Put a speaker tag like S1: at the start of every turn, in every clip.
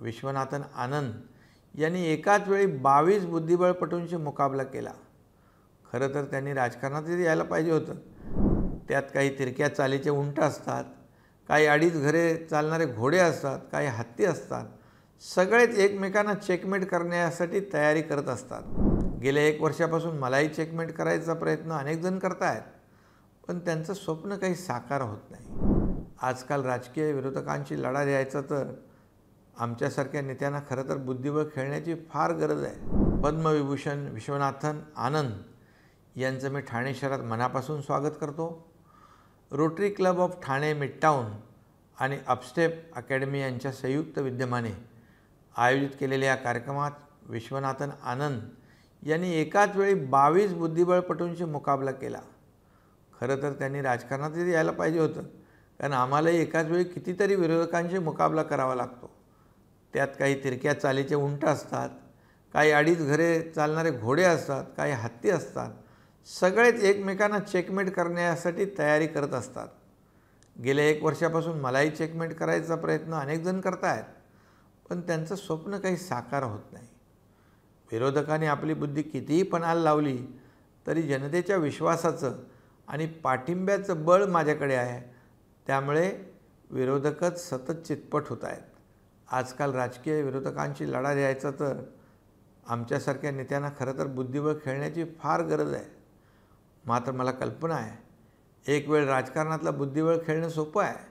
S1: विश्वनाथन आनंद यांनी एकाच वेळी बावीस बुद्धिबळपटूंशी मुकाबला केला. खरं तर त्यांनी राजकारणातच यायला पाहिजे होतं. त्यात काही तिरक्या चालीचे उंट असतात काही अडीच घरे चालणारे घोडे असतात काही हत्ती असतात. सगळेच एकमेकांना चेकमेट करण्यासाठी तयारी करत असतात. गेल्या एक वर्षापासून मलाही चेकमेट करायचा प्रयत्न अनेक जण करतायत पण त्यांचं स्वप्न काही साकार होत नाही. आजकाल राजकीय विरोधकांशी लढा द्यायचा तर आमच्यासारख्या नेत्यांना खरं तर बुद्धिबळ खेळण्याची फार गरज आहे. पद्मविभूषण विश्वनाथन आनंद यांचं मी ठाणे शहरात मनापासून स्वागत करतो. Rotary Club of Thane Midtown आणि अपस्टेप अकॅडमी यांच्या संयुक्त विद्यमाने आयोजित केलेल्या या कार्यक्रमात विश्वनाथन आनंद यांनी एकाच वेळी बावीस बुद्धिबळपटूंशी मुकाबला केला. खरं तर त्यांनी राजकारणातही यायला पाहिजे होतं. कारण आम्हालाही एकाच वेळी कितीतरी विरोधकांशी मुकाबला करावा लागतो. त्यात काही तिरक्या चालीचे उंट असतात काही अडीच घरे चालणारे घोडे असतात काही हत्ती असतात. सगळेच एकमेकांना चेकमेट करण्यासाठी तयारी करत असतात. गेल्या एक वर्षापासून मलाही चेकमेट करायचा प्रयत्न अनेक जण करतायत पण त्यांचं स्वप्न काही साकार होत नाही. विरोधकांनी आपली बुद्धी कितीही पणाला लावली तरी जनतेच्या विश्वासाचं आणि पाठिंब्याचं बळ माझ्याकडे आहे. त्यामुळे विरोधकच सतत चितपट होत आहेत. आजकाल राजकीय विरोधकांशी लढा द्यायचा तर आमच्यासारख्या नेत्यांना खरं तर बुद्धिबळ खेळण्याची फार गरज आहे. मात्र मला कल्पना आहे एक वेळ राजकारणातला बुद्धिबळ खेळणं सोपं आहे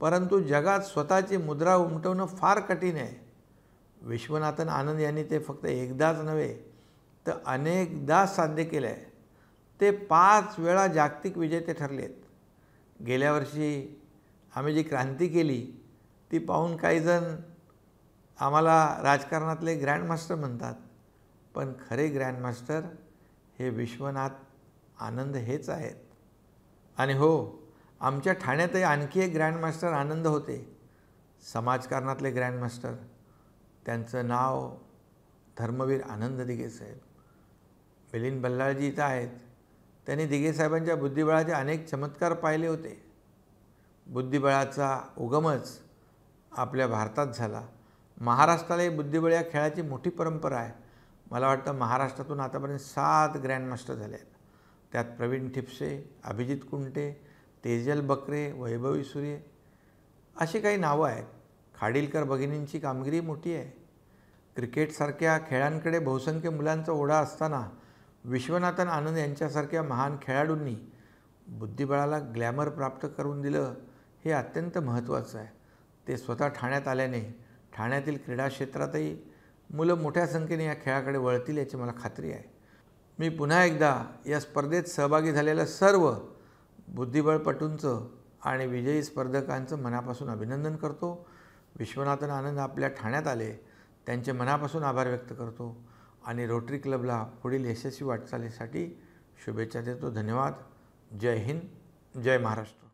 S1: परंतु जगात स्वतःची मुद्रा उमटवणं फार कठीण आहे. विश्वनाथन आनंद यांनी ते फक्त एकदाच नव्हे तर अनेकदा साध्य केलं आहे ते पाच वेळा जागतिक विजेते ठरलेत. गेल्या वर्षी आम्ही जी क्रांती केली ती पाहून काहीजण आम्हाला राजकारणातले ग्रँडमास्टर म्हणतात. पण खरे ग्रँडमास्टर हे विश्वनाथ आनंद हेच आहेत. आणि हो आमच्या ठाण्यातही आणखी एक ग्रँडमास्टर आनंद होते. समाजकारणातले ग्रँडमास्टर. त्यांचं नाव धर्मवीर आनंद दिघे साहेब. मिलिंद बल्लाळजी इथं आहेत. त्यांनी दिघे साहेबांच्या बुद्धिबळाचे अनेक चमत्कार पाहिले होते. बुद्धिबळाचा उगमच आपल्या भारतात झाला. महाराष्ट्रालाही बुद्धिबळ या खेळाची मोठी परंपरा आहे. मला वाटतं महाराष्ट्रातून आतापर्यंत सात ग्रँडमास्टर झाले आहेत. त्यात प्रवीण ठिपसे अभिजित कुंटे तेजल बकरे वैभवी सूर्य अशी काही नावं आहेत. खाडीलकर भगिनींची कामगिरी मोठी आहे. क्रिकेटसारख्या खेळांकडे बहुसंख्य मुलांचा ओढा असताना विश्वनाथन आनंद यांच्यासारख्या महान खेळाडूंनी बुद्धिबळाला ग्लॅमर प्राप्त करून दिलं हे अत्यंत महत्त्वाचं आहे. ते स्वतः ठाण्यात आल्याने ठाण्यातील क्रीडा क्षेत्रातही मुलं मोठ्या संख्येने या खेळाकडे वळतील याची मला खात्री आहे. मी पुन्हा एकदा या स्पर्धेत सहभागी झालेल्या सर्व बुद्धिबळपटूंचं आणि विजयी स्पर्धकांचं मनापासून अभिनंदन करतो. विश्वनाथन आनंद आपल्या ठाण्यात आले त्यांचे मनापासून आभार व्यक्त करतो आणि रोटरी क्लबला पुढील यशस्वी वाटचालीसाठी शुभेच्छा देतो. धन्यवाद. जय हिंद. जय महाराष्ट्र.